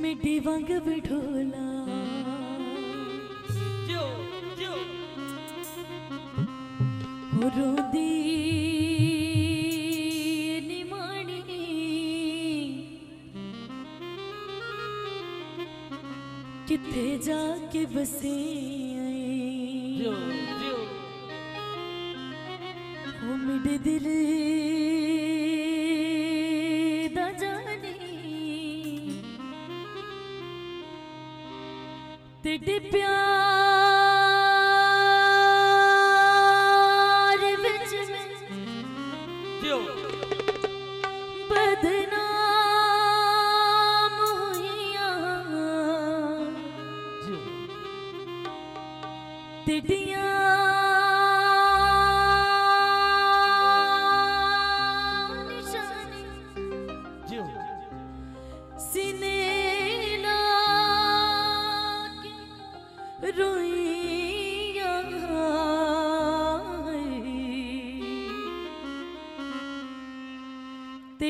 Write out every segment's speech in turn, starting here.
ਮਿੱਟੀ ਵਾਂਗ ਬਿਠੋਲਾ ਜਿਓ ਜਿਓ ਹੋ ਰੋਂਦੀ ਨਿਮਾਣੀ। ਕਿੱਥੇ ਜਾ ਕੇ ਜਿਓ ਆਏ। ਜਿਓ ਹੋ ਮੇਰੇ ਦਿਲ ਦਾ ਜਾਣੀ ਤੇਰੇ ਪਿਆਰ ਵਿੱਚ ਮੈਂ ਜਿਓ ਬਦਨਾਮ ਹੋਈਆਂ ਜਿਓ ਟਿੱਡੀਆਂ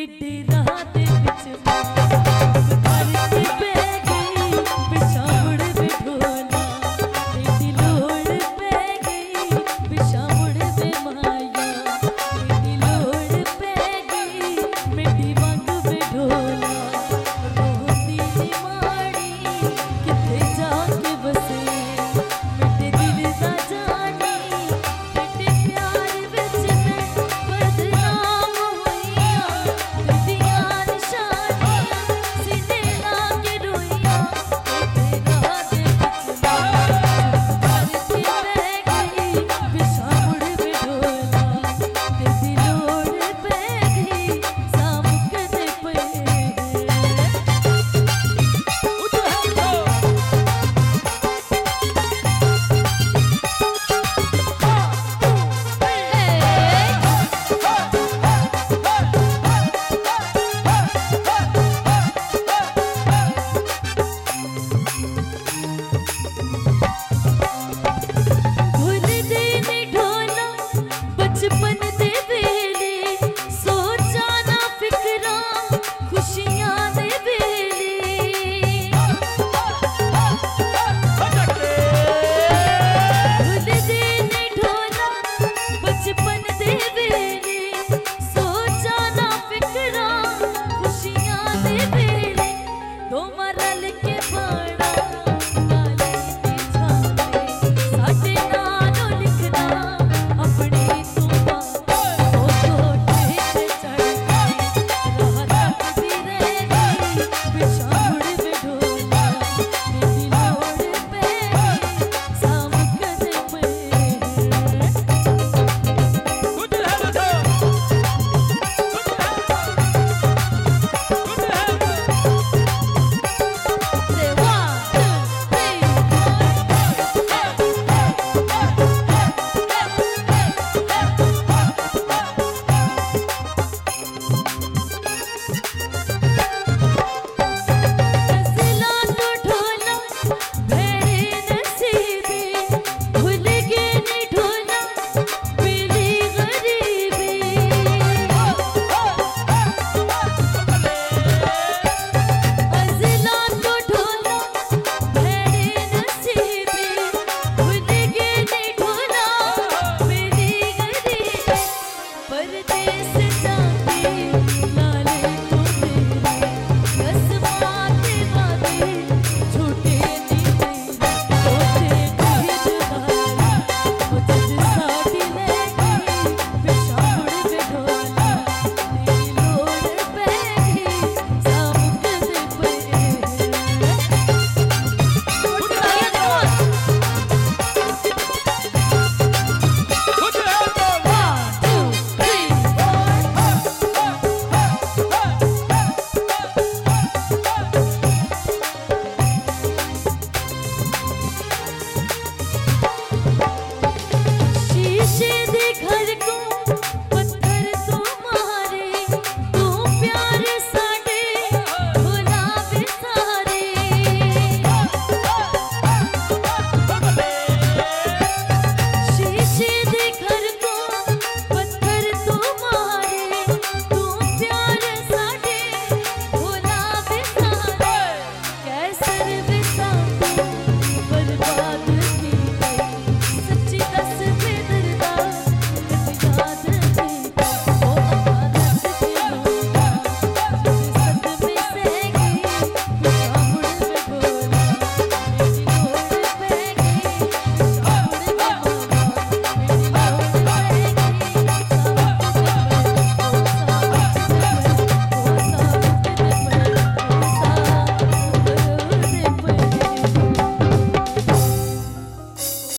ਟੇਡੇ ਰਾਹ ਦੇ ਵਿੱਚ ਮਾਂ